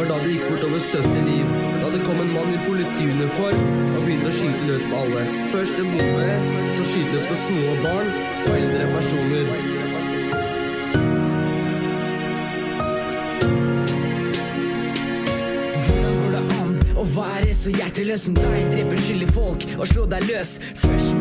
var da det gikk bort over 70 liv. Da det kom en mann i politiuniform og begynte å skyte løs på alle. Først en bombe, så skyte løs på små barn og eldre personer. Hvordan går det an å være så hjerteløs som deg? Drepe skyldige folk og slå deg løs. Først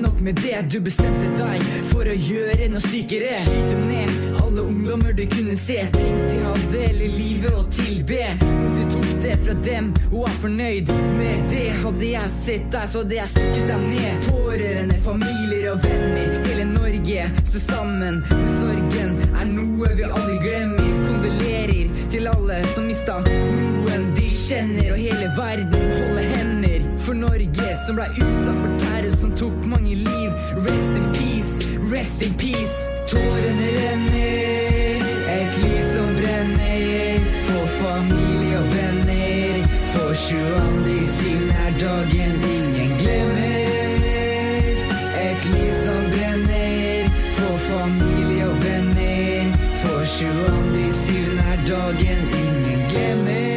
nok med det. Du bestemte deg for å gjøre noe sykere. Skyte ned alle ungdommer du kunne se. Tenk de hadde, hele livet å tilbe. Men du tok det fra dem og er fornøyd med det, hadde jeg sett deg, så hadde jeg stukket deg ned. Pårørende, familier og venner, hele Norge står sammen. Men sorgen er noe vi aldri glemmer. Kondolerer til alle som mista noen de kjenner, og hele verden for Norge, som ble utsatt for terror som tok mange liv. Rest in peace, rest in peace. Tårene renner, et lys som brenner. For familie og venner, for 22. siden er dagen ingen glemmer. Et lys som brenner, for familie og venner. For 22. siden er dagen ingen glemmer.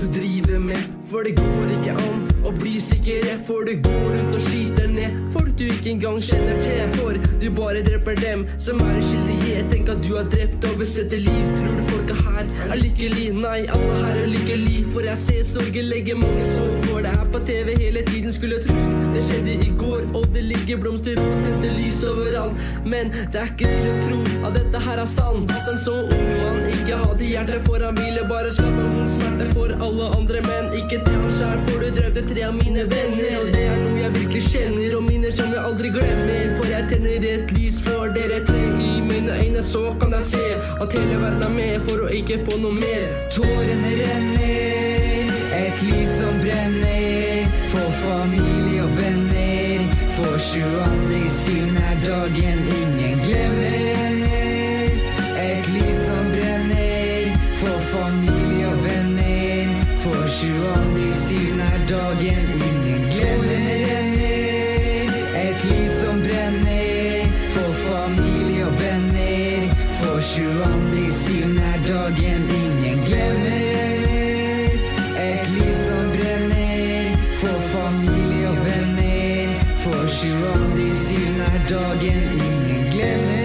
Du driver med, for det går ikke an å bli sikre. For du går rundt og skyter ned folk du ikke engang kjenner til. For du bare dreper dem som er uskyldige. Tenk at du har drept over 70 liv. Tror du folka her er lykkelig? Nei, alle her er lykkelig. For jeg ser sorgen legge mange sår. For det er på TV hele tiden, skulle tro. Det skjedde i går, og det ligger blomster og tente lys overalt. Men det er ikke til å tro at dette her er sant. At en så ung mann ikke hadde hjerte for han ville bare skape vond smerte for alle andre menn. Ikke til han sjæl, for du drepte tre av mine venner. Og det er noe jeg virkelig kjenner, og minner som jeg aldri glemmer. Så kan jeg se at hele verden er med for å ikke få noe mer. Tårene renner, et lys som brenner. For familie og venner. For 22. syn er dagen ingen glemmer. Et liv som brenner. For familie og venner. For 22. siden er dagen ingen 22. siden er dagen ingen glemmer. Et lys som brenner. For familie og venner. For 22. siden er dagen ingen glemmer.